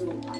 Tchau.